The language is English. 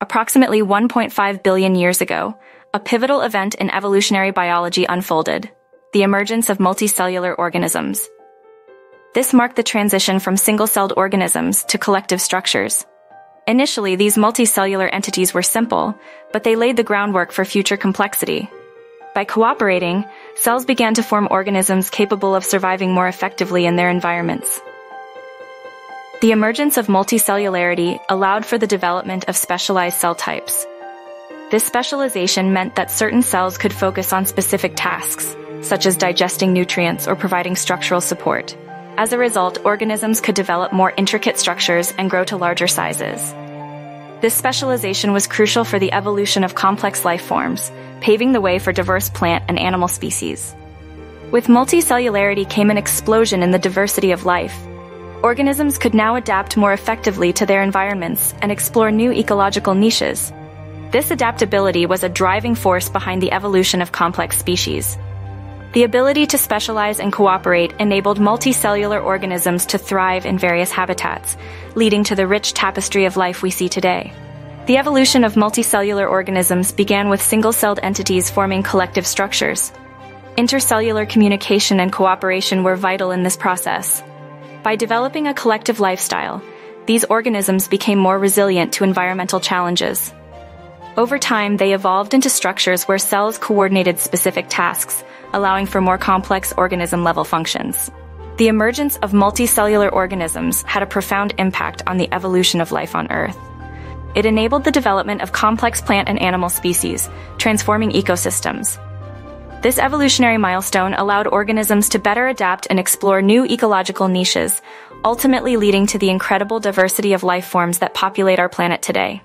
Approximately 1.5 billion years ago, a pivotal event in evolutionary biology unfolded, the emergence of multicellular organisms. This marked the transition from single-celled organisms to collective structures. Initially, these multicellular entities were simple, but they laid the groundwork for future complexity. By cooperating, cells began to form organisms capable of surviving more effectively in their environments. The emergence of multicellularity allowed for the development of specialized cell types. This specialization meant that certain cells could focus on specific tasks, such as digesting nutrients or providing structural support. As a result, organisms could develop more intricate structures and grow to larger sizes. This specialization was crucial for the evolution of complex life forms, paving the way for diverse plant and animal species. With multicellularity came an explosion in the diversity of life, organisms could now adapt more effectively to their environments and explore new ecological niches. This adaptability was a driving force behind the evolution of complex species. The ability to specialize and cooperate enabled multicellular organisms to thrive in various habitats, leading to the rich tapestry of life we see today. The evolution of multicellular organisms began with single-celled entities forming collective structures. Intercellular communication and cooperation were vital in this process. By developing a collective lifestyle, these organisms became more resilient to environmental challenges. Over time, they evolved into structures where cells coordinated specific tasks, allowing for more complex organism-level functions. The emergence of multicellular organisms had a profound impact on the evolution of life on Earth. It enabled the development of complex plant and animal species, transforming ecosystems. This evolutionary milestone allowed organisms to better adapt and explore new ecological niches, ultimately leading to the incredible diversity of life forms that populate our planet today.